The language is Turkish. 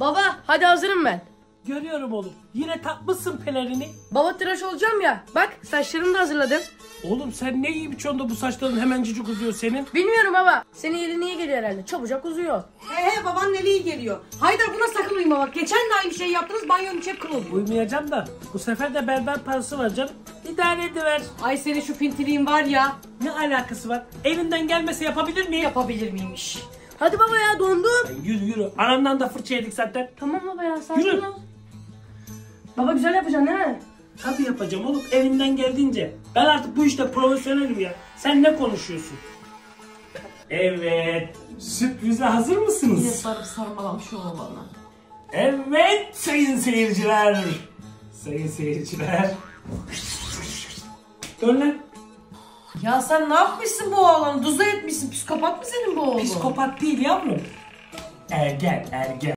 Baba hadi hazırım ben. Görüyorum oğlum. Yine takmışsın pelerini. Baba tıraş olacağım ya. Bak saçlarımı da hazırladım. Oğlum sen ne iyi biçiyorsun da bu saçların hemencecik uzuyor senin. Bilmiyorum baba. Senin eli niye geliyor herhalde? Çabucak uzuyor. He he baban neliği geliyor. Haydar buna sakın uyma bak. Geçen de aynı şeyi yaptınız banyonun içi hep kıl oluyor. Uymayacağım da bu sefer de berber parası var canım. İdare ediver. Ay senin şu pintiliğin var ya. Ne alakası var? Elimden gelmese yapabilir miyim? Yapabilir miymiş? Hadi baba ya dondum. Yürü yürü. Anamdan da fırça yedik zaten. Tamam baba ya sakin Yürü. ol. Baba güzel yapacaksın değil mi? Tabii yapacağım oğlum elimden geldiğince. Ben artık bu işte profesyonelim ya. Sen ne konuşuyorsun? Evet. Sürprize hazır mısınız? sarıp sarmalamış o bana. Evet sayın seyirciler. Sayın seyirciler. Dön lan. Ya sen ne yapmışsın bu oğlanı? Duza etmişsin. Psikopat mı senin bu oğlun? Psikopat değil yavrum. Ergen, ergen.